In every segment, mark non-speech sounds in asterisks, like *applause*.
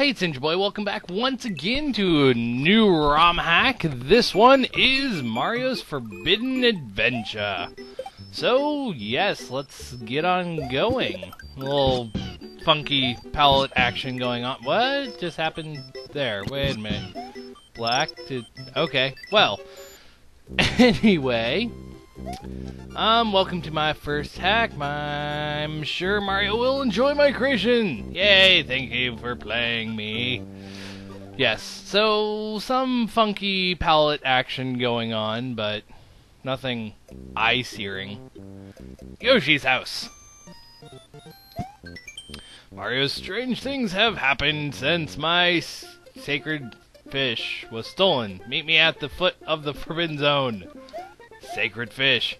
Hey, it's Ninja Boy. Welcome back once again to a new ROM hack. This one is Mario's Forbidden Adventure. So, yes, let's get on going. A little funky palette action going on. What just happened there? Wait a minute. Black to... Okay, well. *laughs* Anyway, um, welcome to my first hack. I'm sure Mario will enjoy my creation. Yay, thank you for playing me. Yes, so some funky palette action going on, but nothing eye-searing. Yoshi's house. Mario's strange things have happened since my sacred fish was stolen. Meet me at the foot of the Forbidden Zone. Sacred fish.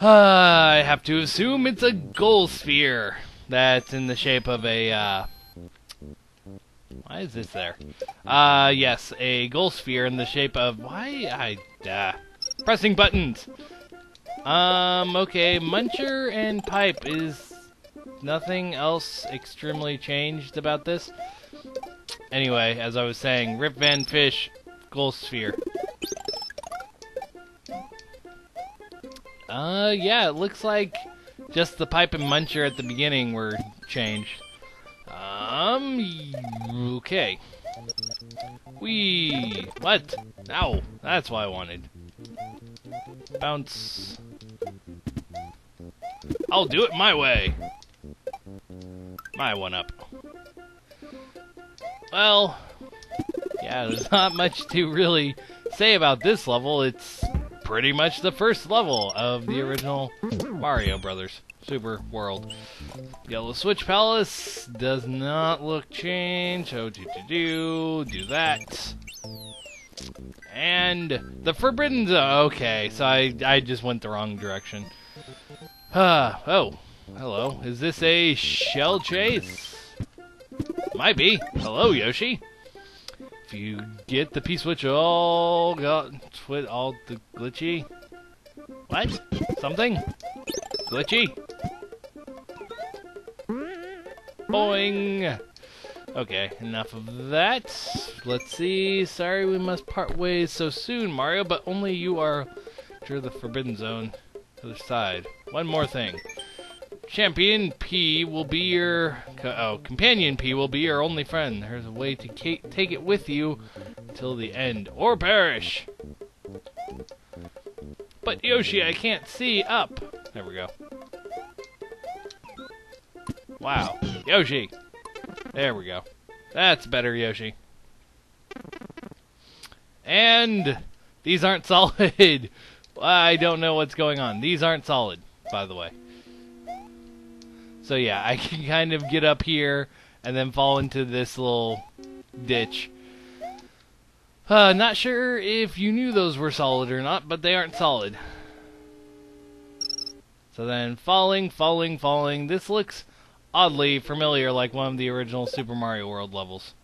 Uh, I have to assume it's a gold sphere that's in the shape of a, uh... Why is this there? Uh, yes, a gold sphere in the shape of... Why? I... Uh, pressing buttons! Um, okay, Muncher and Pipe is nothing else extremely changed about this. Anyway, as I was saying, Rip Van Fish, Gold Sphere. Uh, yeah, it looks like just the pipe and muncher at the beginning were changed. Um, okay. We what? Ow, that's what I wanted. Bounce. I'll do it my way. My one up. Well, yeah, there's *laughs* not much to really say about this level. It's pretty much the first level of the original Mario Brothers Super World. Yellow Switch Palace does not look changed. Oh, do do do do that. And the Forbidden Zone. Okay, so I I just went the wrong direction. Ah, *sighs* oh, hello. Is this a shell chase? Might be. Hello, Yoshi. If you get the P switch all got twit all the glitchy. What? Something? Glitchy? Boing! Okay, enough of that. Let's see. Sorry we must part ways so soon, Mario, but only you are to the Forbidden Zone. Other side. One more thing. Champion P will be your oh companion P will be your only friend. There's a way to take it with you until the end or perish. But Yoshi, I can't see up. There we go. Wow, Yoshi. There we go. That's better, Yoshi. And these aren't *laughs* solid. I don't know what's going on. These aren't solid, by the way. So yeah, I *laughs* can kind of get up here and then fall into this little ditch. Uh, not sure if you knew those were solid or not, but they aren't solid. So then falling, falling, falling. This looks oddly familiar like one of the original Super Mario World levels.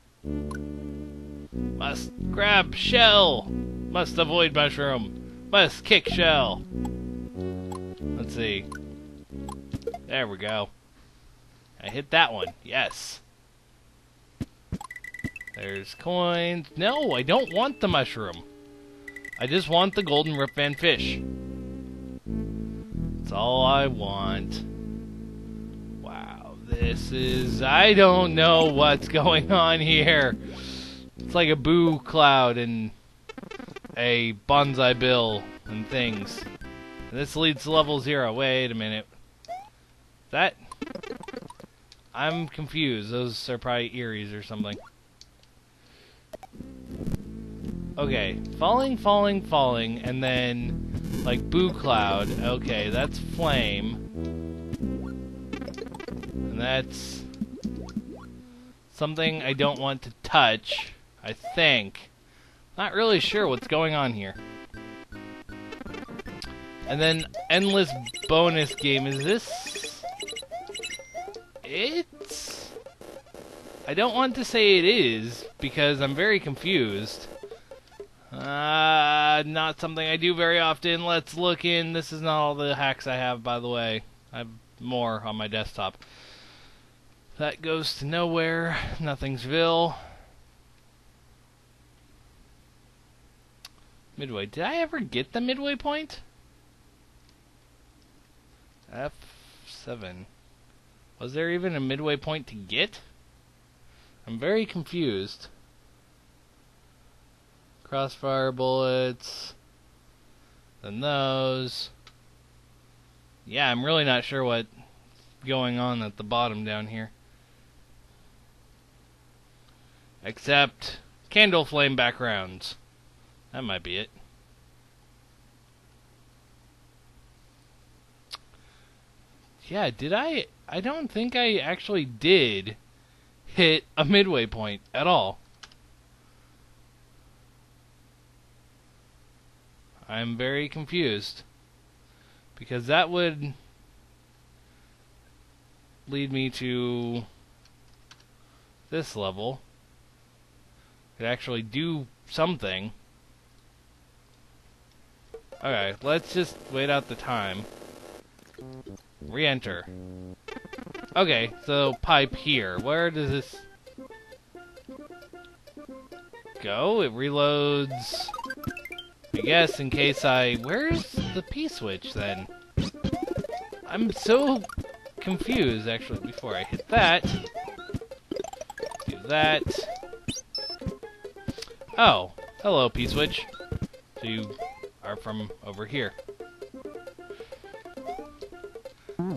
Must grab shell. Must avoid mushroom. Must kick shell. Let's see. There we go. I hit that one. Yes. There's coins. No, I don't want the mushroom. I just want the golden Rip Van Fish. That's all I want. Wow, this is... I don't know what's going on here. It's like a boo cloud and a banzai bill and things. And this leads to level zero. Wait a minute. That I'm confused. Those are probably Eeries or something. Okay, falling, falling, falling, and then, like, Boo Cloud. Okay, that's Flame. And that's something I don't want to touch, I think. Not really sure what's going on here. And then, Endless Bonus Game. Is this it's... I don't want to say it is, because I'm very confused. Uh, not something I do very often. Let's look in. This is not all the hacks I have, by the way. I have more on my desktop. That goes to nowhere. Nothingsville. Midway. Did I ever get the midway point? F7. Was there even a midway point to get? I'm very confused. Crossfire bullets. Then those. Yeah, I'm really not sure what's going on at the bottom down here. Except candle flame backgrounds. That might be it. Yeah, did I? I don't think I actually did hit a midway point at all. I'm very confused. Because that would lead me to this level. Could actually do something. Okay, let's just wait out the time. Re-enter. Okay, so pipe here. Where does this go? It reloads. I guess in case I... Where's the P-switch then? I'm so confused actually before I hit that. Do that. Oh, hello P-switch. So you are from over here.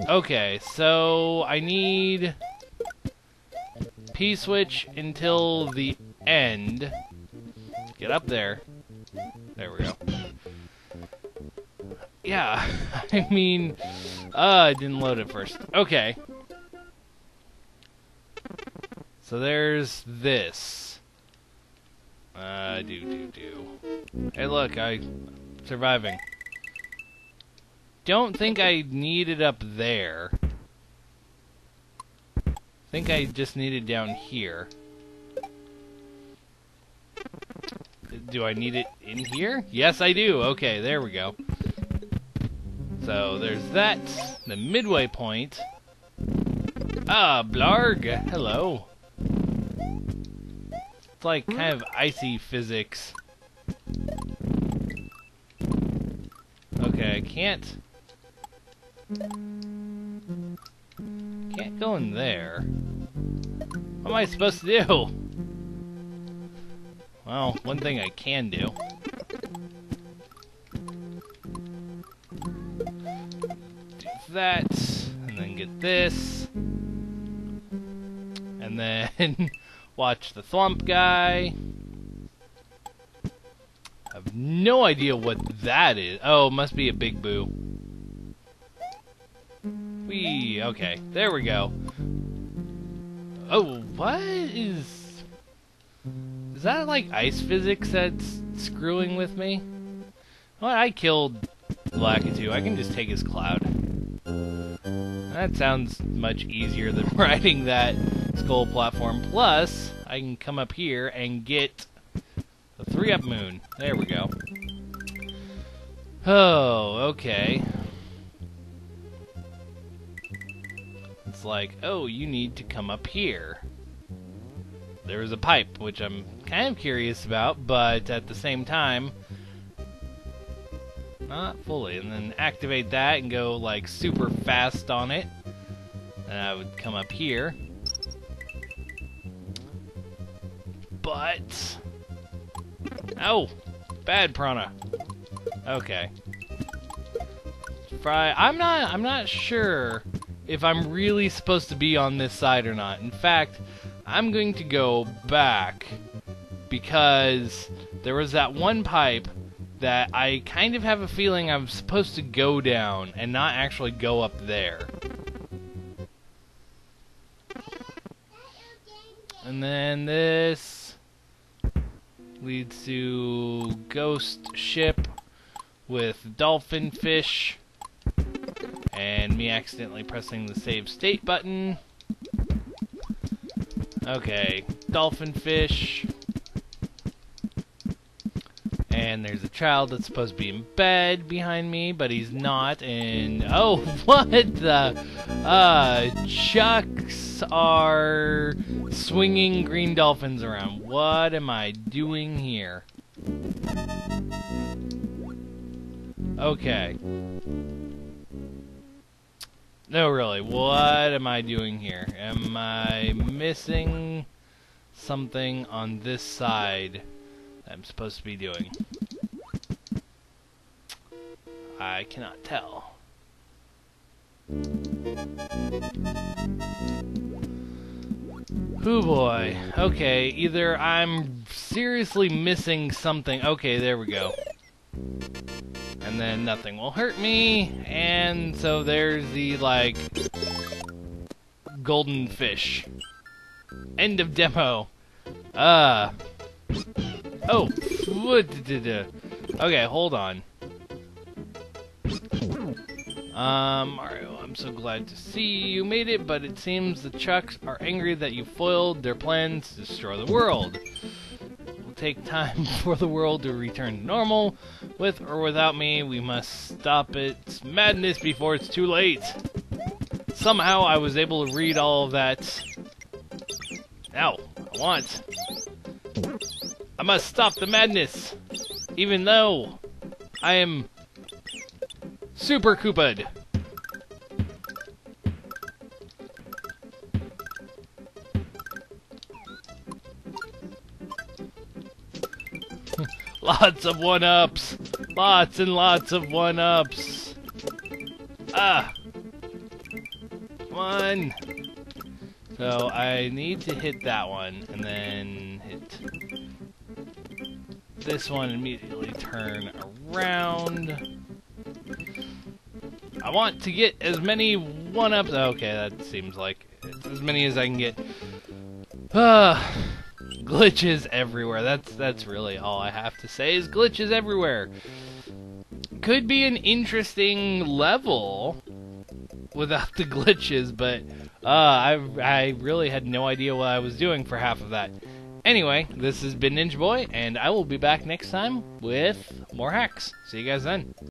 Okay, so I need P-switch until the end. Get up there. There we go. Yeah, *laughs* I mean, uh, I didn't load it first. Okay. So there's this. Uh, do, do, do. Hey, look, I... surviving. Don't think I need it up there. I think I just need it down here. Do I need it in here? Yes, I do. Okay, there we go. So, there's that. The midway point. Ah, Blargg. Hello. It's like kind of icy physics. Okay, I can't... Can't go in there. What am I supposed to do? Well, one thing I can do. Do that, and then get this. And then *laughs* watch the Thwomp guy. I have no idea what that is. Oh, it must be a big boo. Wee, okay, there we go. Oh, what is Is that like ice physics that's screwing with me? Well, I killed Lakitu. I can just take his cloud. That sounds much easier than *laughs* riding that skull platform. Plus, I can come up here and get the three-up moon. There we go. Oh, okay. Like, oh, you need to come up here There is a pipe, which I'm kind of curious about, but at the same time, not fully. And then activate that and go like super fast on it. And I would come up here. But oh, bad prana. Okay. Fry. I'm not. I'm not sure if I'm really supposed to be on this side or not. In fact, I'm going to go back because there was that one pipe that I kind of have a feeling I'm supposed to go down and not actually go up there. And then this leads to ghost ship with dolphin fish and me accidentally pressing the save state button. Okay, dolphin fish. And there's a child that's supposed to be in bed behind me, but he's not. And oh, *laughs* what the? Uh, Chuck's are swinging green dolphins around. What am I doing here? Okay. No, really, what am I doing here? Am I missing something on this side that I'm supposed to be doing? I cannot tell. Oh boy. Okay, either I'm seriously missing something. Okay, there we go. And then nothing will hurt me. And so there's the, like, golden fish. End of demo. Uh. Oh. Okay, hold on. Um, Mario, I'm so glad to see you made it, but it seems the Chucks are angry that you foiled their plans to destroy the world. Take time *laughs* for the world to return to normal. With or without me, we must stop its madness before it's too late. Somehow I was able to read all of that. Now, I want. I must stop the madness, even though I am Super Koopa. Lots of one-ups. Lots and lots of one-ups. Ah. One. So I need to hit that one and then hit this one immediately turn around. I want to get as many one-ups. Okay, that seems like as many as I can get. Ah, glitches everywhere. That's that's really all I have to say is glitches everywhere. Could be an interesting level without the *laughs* glitches, but uh, I I really had no idea what I was doing for half of that. Anyway, this has been Ninja Boy, and I will be back next time with more hacks. See you guys then.